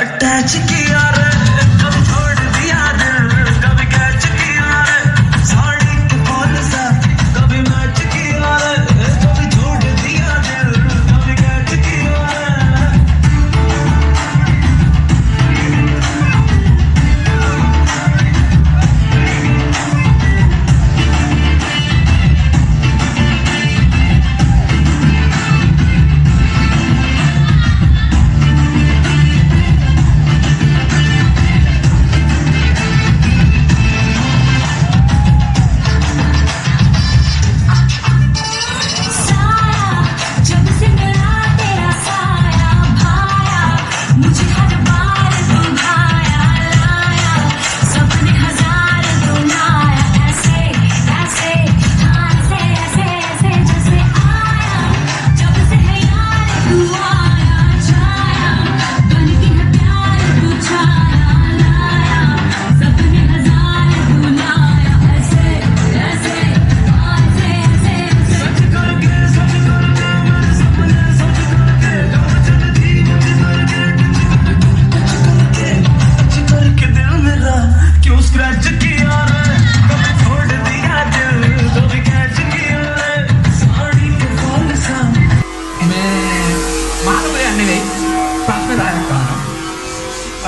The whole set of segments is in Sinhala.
attaching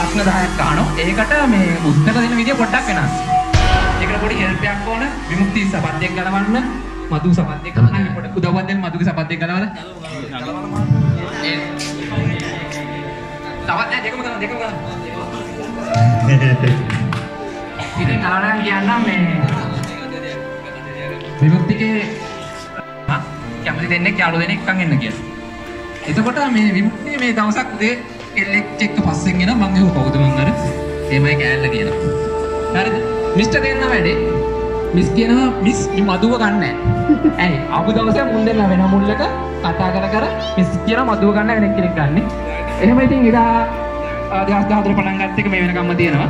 ප්‍රශ්න 10ක් අහනවා. ඒකට මේ උත්තර දෙන විදිය පොඩ්ඩක් වෙනස්. ඒකට පොඩි හෙල්ප් එකක් ඕන. විමුක්ති සපත්තියක් ගලවන්න. මధు සපත්තියක් ගලවන්න. පොඩ උදව්වක් දෙන්න මధుගේ සපත්තියක් ගලවලා. තවත් දෙකම ගන්න දෙකම ගන්න. ඉතින් ආරයන් කියන්නම් මේ විමුක්තිගේ කැමති දෙන්නෙක් යාළුවෝ දෙනෙක් එක්කන් එන්න කියලා. එතකොට මේ විමුක්තිය මේ දවසක් උදේ කෙල්ලෙක් එක්ක පස්සෙන් එන මං ඒව කවුද මං අර එමයි කෑල්ල කියනවා. හරිද? මිස්ටර් දෙන්න වැඩේ. මිස් කියනවා මිස් මේ මදුව ගන්න නැහැ. ඇයි? ආපු දවසේ මුන් දෙන්න වෙන මුල්ලක කතා කර කර මිස් කියනවා මදුව ගන්න වෙන කෙනෙක් ගන්න. එහෙම ඉතින් එදා ආ, දවස් 14 පටන් ගත්ත එක මේ වෙනකම්ම තියෙනවා.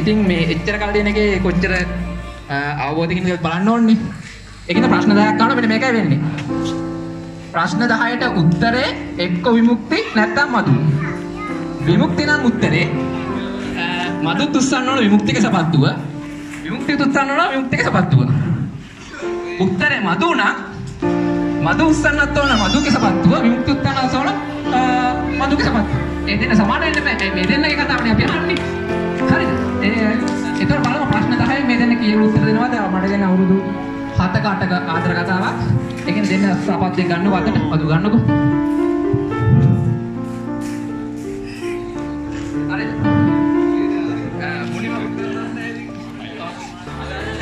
ඉතින් මේ එච්චර කල් දෙන එකේ කොච්චර ආ, අවබෝධකින් කියලා බලන්න ඕනේ. ඒකිට ප්‍රශ්න 10ක් අහනවා මෙන්න මේකයි වෙන්නේ. ප්‍රශ්න 10ට උත්තරේ එක්ක විමුක්ති නැත්නම් මදු. විමුක්ති නම් උත්තරේ මදු තුස්සන්න ඕන විමුක්තික සපත්තුව. විමුක්ති තුස්සන්න ඕන විමුක්තික සපත්තුව. උත්තරේ මදු නම් මදු උස්සන්නත් ඕන මදුගේ සපත්තුව විමුක්ති උස්සන්නත් ඕන මදුගේ සපත්තුව. ඒ දෙන්න සමාන වෙන්න බෑ. මේ දෙන්නගේ කතාවනේ අපි අහන්නේ. හරිද? ඒ ඒතර බලමු ප්‍රශ්න 10 මේ දෙන්න කීයට උත්තර දෙනවද? මට දෙන්න අවුරුදු 7ක 8ක ආදර කතාවක්. ඒ කියන්නේ දෙන්න සපත්තිය ගන්න වතට මදු ගන්නකෝ. හරිද?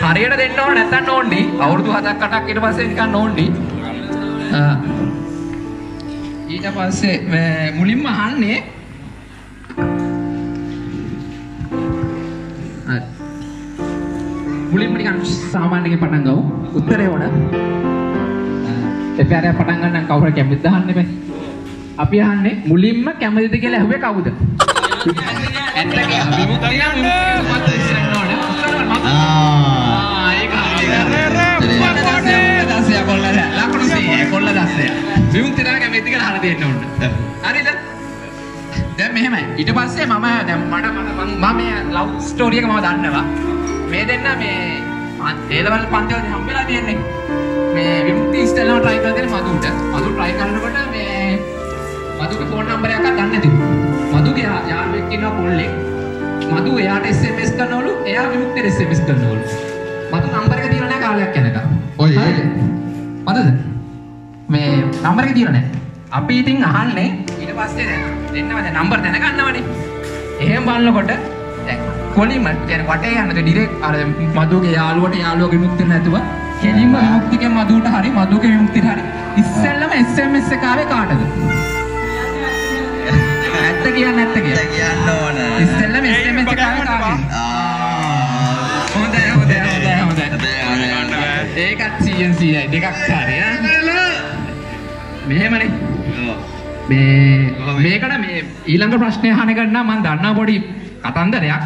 හරියට දෙන්න ඕන නැත්නම් ඕන්නේ අවුරුදු 7ක් 8ක් ඊට පස්සේ නිකන් ඕන්නේ අ, ඊට පස්සේ මේ මුලින්ම අහන්නේ නිකන් සාමාන්‍යයෙන් පටන් ගමු. උත්තරේ ඕන. එපාරේ පටන් ගන්න කවුරු කැමතිද අහන්න එපා. අපි අහන්නේ මුලින්ම කැමතිද කියලා ඇහුවේ කවුද? ඇත්ත කියලා විමුක්තිය විමුක්තිය මත ඉස්සරන්න ඕනේ ආ ඒක තමයි කැමති කියලා අහලා දෙන්න ඕනේ. හරිද දැන් මෙහෙමයි ඊට පස්සේ මම දැන් මට මම මේ ලව් ස්ටෝරි එක මම දන්නවා. මේ දෙන්න මේ ඒ ලෙවල් පන්තිවලදී හම්බෙලා තියෙන්නේ. මේ විමුක්ති ඉස්තලම try කරලා දෙන මදුට මදු try කරනකොට මේ මදුගේ ෆෝන් නම්බර් එකක් ගන්න නැතිව මදුගේ යාළුවෙක් ඉන්නවා පොල්ලේ මදු එයාට SMS කරනවලු එයා විමුක්තියට SMS කරනවලු. මදු නම්බර එක දීලා නැහැ කාලයක් යනකම්. ඔය? මදද? මේ නම්බර එක දීලා නැහැ අපි ඉතින් අහන්නේ ඊට පස්සේ දැන් දෙන්නව දැන් නම්බර දැනගන්නවනේ. එහෙම බලනකොට කොලින්ම දැන් වටේ යනද ඩිරෙක්ට් අර මදුගේ යාළුවට යාළුවගේ විමුක්තිය නැතුව කෙලින්ම විමුක්තිගේ මදුවට හරි මදුගේ විමුක්තියට හරි. ඉස්සෙල්ලම SMS එක ආවේ කාටද? ඇත්ත කියන්න නැත්ත කියන්න ඕන. ඉස්සෙල්ලම SMS එක ආවේ කාගෙන්ද හොඳයි හොඳයි හොඳයි. හොඳයි ඒකත් 100 100යි දෙකක් හරි ඈ. මෙහෙමනේ. මේ මේකට මේ ඊළඟ ප්‍රශ්නය අහන එක නම් මම දන්නා පොඩි කතන්දරයක්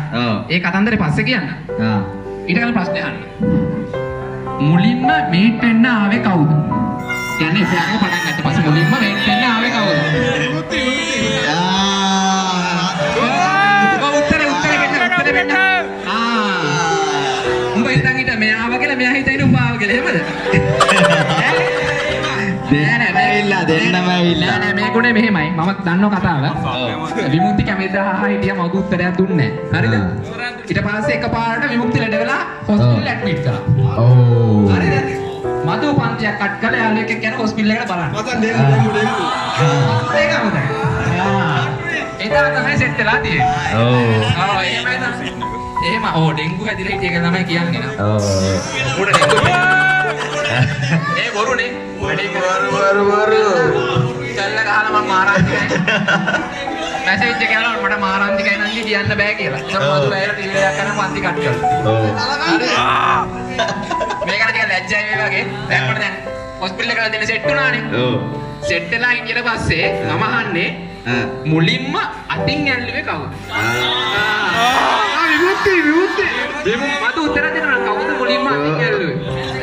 ඒ කතන්දරේ පස්සේ කියන්න. ඊට කලින් ප්‍රශ්නේ අහන්න. මුලින්ම මේට් වෙන්න ආවේ කවුද? කියන්නේ එයාගේ පටන් ගත්ත පස්සේ මුලින්ම මේට් වෙන්න ආවේ කවුද? උත්තරේ උත්තරේ වෙන්න උත්තරේ වෙන්න. ආ. උඹ හිතන් හිට මෙයා ආවා කියලා මෙයා හිතන්නේ උඹ ආවා කියලා එහෙමද? නෑ නෑ මේකුනේ මෙහෙමයි. මම දන්නව කතාව. විමුක්ති කැමෙද්දා හිටිය මග උත්තරයක් දුන්නේ නෑ. හරිද? ඊට පස්සේ එකපාරට විමුක්ති ලැඩ වෙලා හොස්පිටල් ඇඩ්මිට් කරා. ඔව් හරිද? මතු පන්තියක් කට් කරලා යාළුවෙක් එක්ක යන හොස්පිටල් එකට බලන්න. ඒක හොඳයි. එදා තමයි සෙට් වෙලා තියෙන්නේ. ඔව් ආ එහෙමයි තමයි. එහෙම ඕ ඩෙන්ගු හැදිලා හිටිය එක තමයි කියන්නේ නේද? ඔව් බොරුනේ. කල්ල ගහලා මම මාරාන්තිකයි. මැසේජ් එක යනවා මට මාරාන්තිකයි නම් කියන්න බෑ කියලා. ඒක මතු බෑලා ටීවී එකක් කරන පන්ති කට් කරලා. ඔව් මේකට ටික ලැජ්ජයි මේ වගේ. දැන් මට දැන් හොස්පිටල් එකට දෙන්න සෙට් වුණානේ. ඔව් සෙට් වෙලා හිටියට පස්සේ මම අහන්නේ මුලින්ම අතින් ඇල්ලුවේ කවුද? ආ ආ විමුක්ති විමුක්ති. මට උත්තර දෙන්න කවුද මුලින්ම අතින් ඇල්ලුවේ?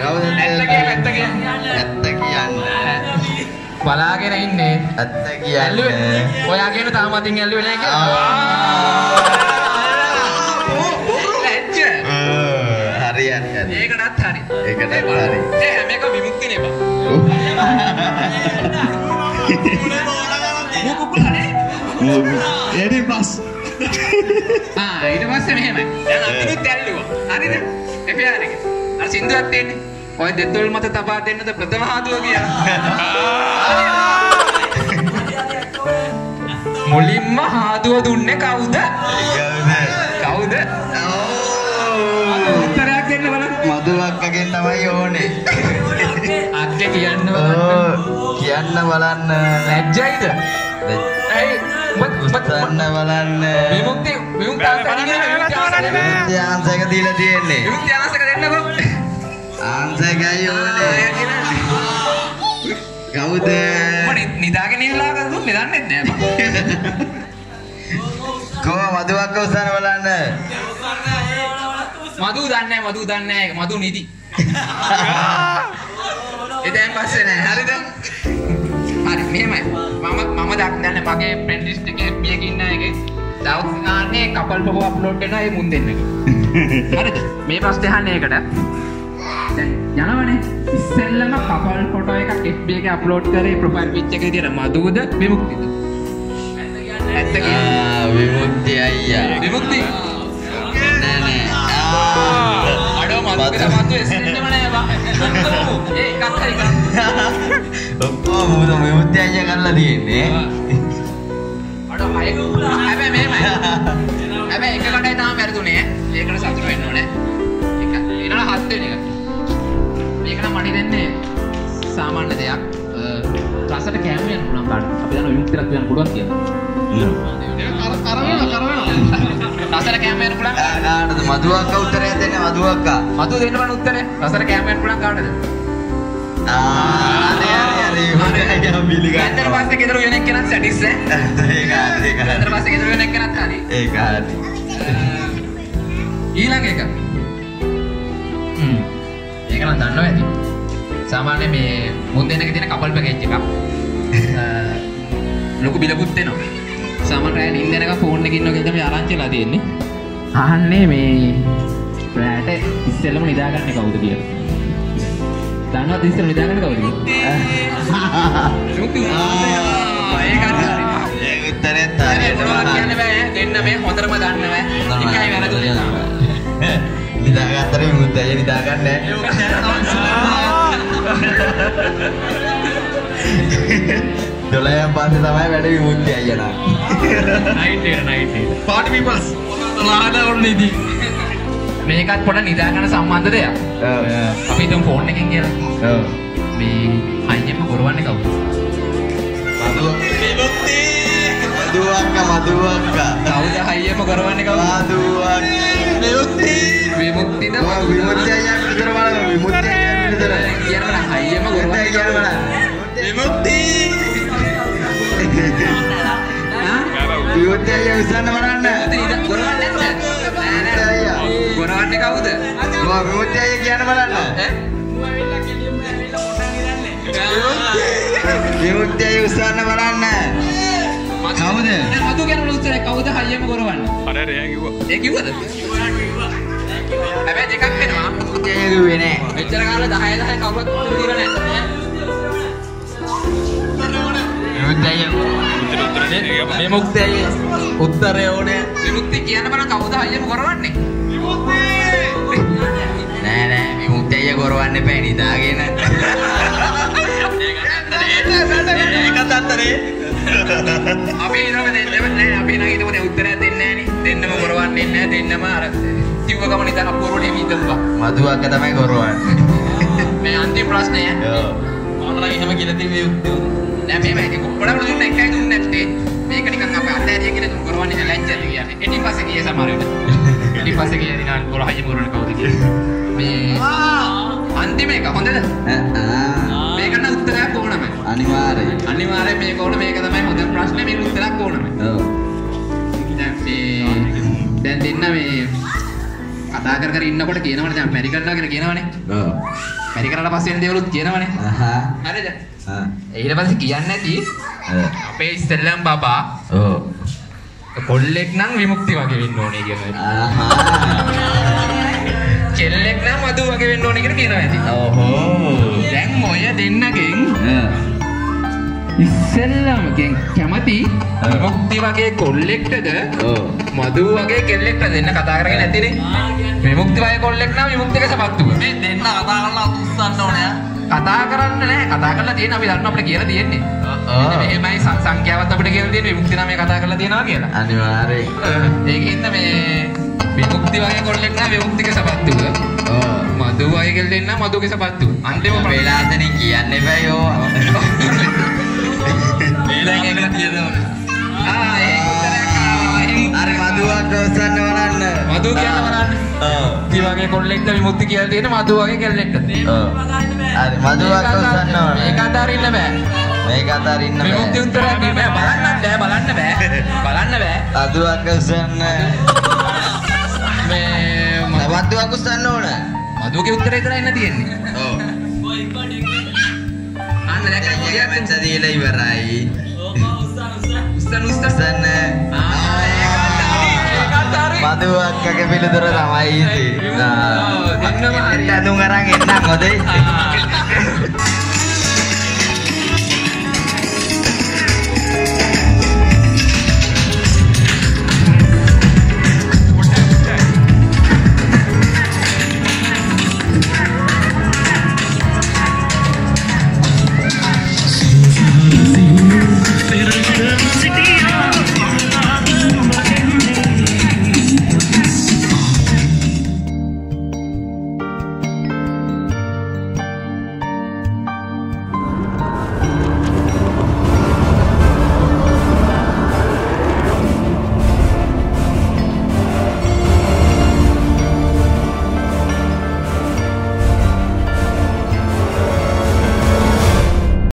කවුද ඇත්ත කියලා ඇත්ත කියන්න බලාගෙන ඉන්නේ. ඇත්ත. කියන්න ඔයා කියන තාම අතින් ඇල්ලුවේ නැහැ කියලා. ලැජ්ජ. හරි හරි හරි ඒකටත් හරි. ඒකටත් හරි. ඒ මේක විමුක්තිනේ බා. මුකුකුලනේ. එඩි පස් ආ ඊට පස්සේ මෙහෙමයි. දැන් අපිනුත් ඇල්ලුවා. හරිද? එපියාර එක. අර සින්දුවක් තියෙන්නේ. ඔය දෙතොල් මත තබා දෙන්නද ප්‍රථම හාදුව කියලා. මුලින්ම හාදුව දුන්නේ කවුද? කවුද? උත්තරයක් දෙන්න බලන්න. මදුවක්කගෙන් තමයි ඕනේ අක්කේ කියන්න බලන්න. කියන්න බලන්න ලැජ්ජයිද? ඇයි? උත්තන්න බලන්න විමුක්ති විමුක්ති එක දීලා තියෙන්නේ විමුක්ති ආන්සර් දෙන්නකෝ. ආන්සර් එකයි ඕනේ කවුද නිදාගෙන ඉන්නවා කවුද නිදන්නේ නැහැ බං. කෝ මදුවක්ක උස්සන්න බලන්න මදු දන්නේ නැහැ මදු දන්නේ නැහැ මදු නිදි. එතෙන් පස්සේ නෑ හරිද? හරි මෙහෙමයි. මම මම දන්නේ මගේ ෆ්‍රෙන්ඩ් ලිස්ට් එකේ FB එකේ ඉන්න එකේ දවස් ගානේ කපල් ෆොටෝ අප්ලෝඩ් කරනවා ඒ මුන් දෙන්නක. හරිද? මේ ප්‍රශ්නේ අහන්නේ ඒකට. යනවනේ ඉස්සෙල්ලම කපල් ෆොටෝ එකක් FB එකේ අප්ලෝඩ් කරේ ප්‍රොෆයිල් පිච් එකේ විදියට මදුද විමුක්තිද? ඇත්ත කියන්නේ. විමුක්ති අයියා විමුක්ති. නෑ නෑ. අඩෝ මදුද මදු එස්සෙන්නම නෑ බා. ඒ එකක් හරි එකක්. ඔක්කොම මුද විමුක්ති අයියා කරලා තියෙන්නේ අඩෝ හය හැබැයි මෙහෙමයි හැබැයි එක කඩයි තාම වැරදුනේ ඒකට සතුට වෙන්න ඕනේ එක ඊළඟ හත් වෙන එක මේක නම් මට දෙන්නේ සාමාන්‍ය දෙයක්. රසට කැම යන්න පුළුවන් කාට අපි දන්නවා විමුක්තියක් යන්න පුළුවන් කියලා. රසට කැම යන්න පුළුවන්. කාටද මදුවක්ක උත්තරයක් දෙන්න මදුවක්කා. මතු දෙන්න බන උත්තරේ? රසට කැම යන්න පුළුවන් කාටද? ආ හරි හරි. විමුක්ති අයියා ඇත්තට පිළිගන්නවා පස්සේ ගෙදර වෙන කෙනත් සැටිස් ඈ ඒක හරි ඒක හරි. පස්සේ ගෙදර වෙන කෙනත් හරි. ඒක හරි. ඊළඟ එක. ඒක නම් දන්නවා ඇති. සාමාන්‍ය මේ මුන් දෙන්නගේ තියෙන කපල් පැකේජ් එකක්. අ, ලොකු බිලකුත් දෙනවා. සාමාන්‍ය රෑ නිින්ද යනකම් ෆෝන් එකේ ඉන්නවා කියලා තමයි ආරංචිලා තියෙන්නේ. අහන්නේ මේ රෑට ඉස්සෙල්ලම නිදාගන්නේ කවුද කියලා. දන්නවද ඉස්සෙල්ලම නිදාගන්නේ කවුද කියලා? ශුක්ති ඒක හරි. ඒ උත්තරෙත් හරි හරි මොනවද කියන්න බෑ. දෙන්න මේ හොඳටම දන්නව. නිදාගන්නේ දොළහෙන් පස්සේ තමයි වැඩ විමුක්ති අයියා නම් පාටි පීපල්ස් ලාද ඔන්නේදි මේකත් පොඩ නිදාගන්න සම්බන්ධ දෙයක්. අපි හිතමු ෆෝන් එකෙන් කියලා. ඔව්. මේ අයියෙම කරවන්නේ කවුද මදුවක්ක මදුවක්ක. කවුද අයියෙම කරවන්නේ කවුද? මදුවක්ක. විමුක්ති විමුක්තිද ඔව් විමුක්ති අයියා විතර බලන්න විමුක්ති අයියා විතර. කියනවා අයියෙම කරවන්නේ බලන්න. විමුක්ති. ආ? විමුක්ති අයියා උස්සන්න බලන්න. කරවන්නේ නැද්ද? කරවන්නේ කවුද? ඔව් විමුක්ති අයියා කියන්න බලන්න. ඈ? විමුක්ති අයියා උස්සන්න බලන්න කවුද? නෑ, මතු කියන උත්තරේ කවුද අයියෙම කරවන්නේ අර රෑ කිව්වා ඒ කිව්වද? හැබැයි දෙකක් වෙනවා. විමුක්තිය කිව්වේ නෑ. මෙච්චර කාලේ 10 10 කවුරුත් උත්තර දීලා නැහැ. විමුක්තිය උත්තරය ඕනේ. විමුක්ති කියන බර කවුද අයියම කරවන්නේ? නෑ නෑ විමුක්තිය කරවන්න එපා නිදාගෙන. ඒකත් අත්තරේ. අපි හිතමු දෙන්නම නෑ අපි නම් හිතමු දැන් උත්තරයක් දෙන්නේ නෑනේ. දෙන්නම කරවන්නේ නැහැ. දෙන්නම අර කිව්ව ගමන ඉතින් අපුරුනේ හිතපුවා. මදුවක්ක තමයි කරවන්නේ. මේ අන්තිම ප්‍රශ්නය යෝ. මොනවද එහෙම කියලා තිබ්බේ. නෑ මේ මේක කොප්පඩවල දුන්න එකයි දුන්නේ නැත්තේ. මේක නිකන් අපේ අතෑරිය කියලා දුන්න කරවන්නේ ලැජ්ජද කියන්නේ. ඊට පස්සේ ගියේ සමහර වෙලට. ඊට පස්සේ ගියේ දිනා කොළ හයිය මොරණ කවුද කියලා. මේ අන්තිම එක හොඳද? මේක නම් උත්තරයක් ඕනම. අනිවාර්යයි. අනිවාර්යෙන් මේක ඕන මේක තමයි හොඳ ප්‍රශ්නේ මේක උත්තරයක් ඕනම. ඔව්. දැන් දෙන්න මේ කතා කර කර ඉන්නකොට කියනවනේ දැන් පැරි කරනවා කියලා කියනවනේ. ඔව්. පැරි කරලා පස්සේ වෙන දේවලුත් කියනවනේ. අහා. හරිද? ආ. ඊට පස්සේ කියන්නේ නැති. අපේ ඉස්තෙල්ලම් බබා ඔව්. කොල්ලෙක් නම් විමුක්ති වගේ වෙන්න ඕනේ කියනවා. ආහා. කෙල්ලෙක් නම් මදු වගේ වෙන්න ඕනේ කියලා කියනවා ඇති. ඔහෝ. දැන් ඔය දෙන්නගෙන්. ඉස්සෙල්ලම කැමති. විමුක්ති වගේ කොල්ලෙක්ටද ඔව්. මදු වගේ කෙල්ලෙක්ට දෙන්න කතා කරගෙන නැතිනේ. විමුක්ති වගේ කොල්ලෙක් නම් විමුක්තික සපත්තුව. මේ දෙන්න කතා කරලා උස්සන්න ඕනේ. කතා කරන්න නෑ. කතා කරලා තියෙන අපි දන්න අපිට කියලා තියෙන්නේ. මෙහෙමයි සංඛ්‍යාවත් අපිට කියලා තියෙන්නේ විමුක්ති නම් මේ කතා කරලා තියෙනවා කියලා. අනිවාර්යයෙන්. ඒකින්ද මේ විමුක්ති වගේ කොල්ලෙක් නම් විමුක්තික සපත්තුව. ඔව්. මදු වගේ කෙල්ලෙක් නම් මදුගේ සපත්තුව. අන්තිම. වෙලාතනින් කියන්න එපා යෝ. දැන් ඒකට තියෙනවා. ආ. එහෙනම් අර මදුවක් දොස්සන්න බලන්න. මදු කියන්න බලන්න. ඔව්. විමුක්ති වගේ කොල්ලෙක්ට විමුක්ති කියලා තියෙන මදු වගේ කෙල්ලෙක්ට. ඔව්. අර මදුවක් දොස්සන්න මේක ඕනේ. අතාරින්න බෑ. මේක අතරින්න බෑ. විමුක්ති උත්තරයක් නෙමෙයි බලන්න බෑ බලන්න බෑ. බලන්න බෑ. මදුවක් දොස්සන්න. මේ ම- මදුවක් උස්සන්න ඕන. මදුගේ උත්තරය විතරයි ඉන්න තියෙන්නේ. ඔව්. අන්න දැක්කද කැමැත්ත කියන්නේ? දීලා ඉවරයි. උස්සන උස්සන. උස්සන්න. ආ ඒකත් හරි. හරි. මදුවක්කගේ පිළිතුර තමයි ඉති. ඔව්, දෙන්නම හරි. ඇඳුම් අරන් එන්නම් හොදේ.